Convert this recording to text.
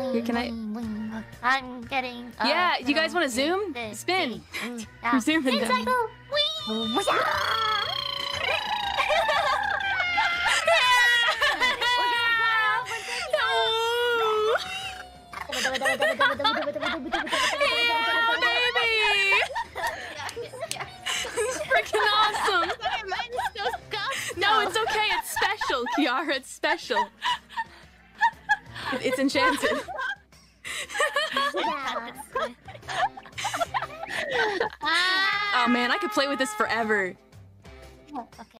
Here, can I- I'm getting. uh, Yeah, you guys wanna zoom? Spin. this, yeah. Zoom in Spin them. cycle. Whee! Freaking awesome! No, it's okay. It's special, Kiara. It's special. It- It's enchanted. Oh man, I could play with this forever. Okay.